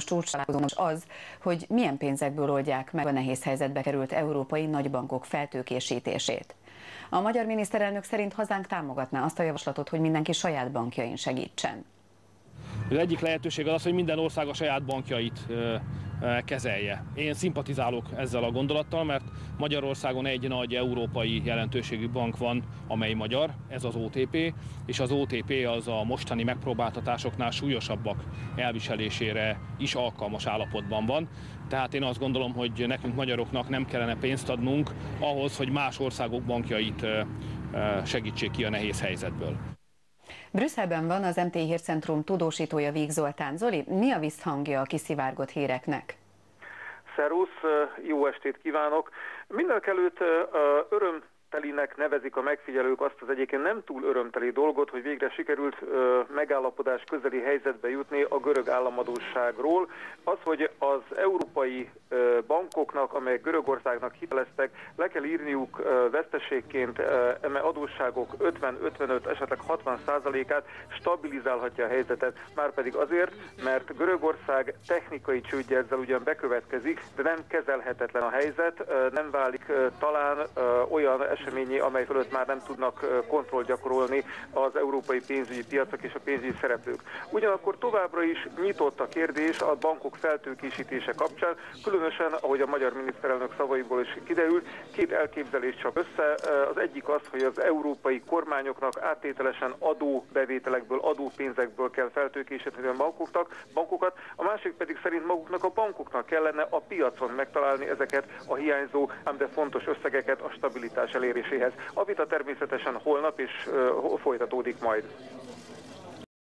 Uniós csúcstalálkozón az, hogy milyen pénzekből oldják meg a nehéz helyzetbe került európai nagybankok feltőkésítését. A magyar miniszterelnök szerint hazánk támogatná azt a javaslatot, hogy mindenki saját bankjain segítsen. Az egyik lehetőség az, hogy minden ország a saját bankjait kezelje. Én szimpatizálok ezzel a gondolattal, mert Magyarországon egy nagy európai jelentőségű bank van, amely magyar, ez az OTP, és az OTP az a mostani megpróbáltatásoknál súlyosabbak elviselésére is alkalmas állapotban van. Tehát én azt gondolom, hogy nekünk magyaroknak nem kellene pénzt adnunk ahhoz, hogy más országok bankjait segítsék ki a nehéz helyzetből. Brüsszelben van az MT Hírcentrum tudósítója Víg Zoltán. Zoli, mi a visszhangja a kiszivárgott híreknek? Szerusz, jó estét kívánok! Mindenek előtt öröm telinek nevezik a megfigyelők azt az egyébként nem túl örömteli dolgot, hogy végre sikerült ö, megállapodás közeli helyzetbe jutni a görög államadóságról. Az, hogy az európai ö, bankoknak, amelyek Görögországnak hiteleztek, le kell írniuk veszteségként eme adósságok 50-55, esetleg 60 százalékát stabilizálhatja a helyzetet. Márpedig azért, mert Görögország technikai csődje ezzel ugyan bekövetkezik, de nem kezelhetetlen a helyzet, nem válik talán olyan eseményé, amely fölött már nem tudnak kontroll gyakorolni az európai pénzügyi piacok és a pénzügyi szereplők. Ugyanakkor továbbra is nyitott a kérdés a bankok feltőkésítése kapcsán, különösen, ahogy a magyar miniszterelnök szavaiból is kiderült, két elképzelés csak össze. Az egyik az, hogy az európai kormányoknak áttételesen adóbevételekből, adópénzekből kell feltőkésíteni a bankoknak, bankokat, a másik pedig szerint maguknak a bankoknak kellene a piacon megtalálni ezeket a hiányzó, ám de fontos összegeket a stabilitás elé eléréséhez. A vita természetesen holnap is folytatódik majd.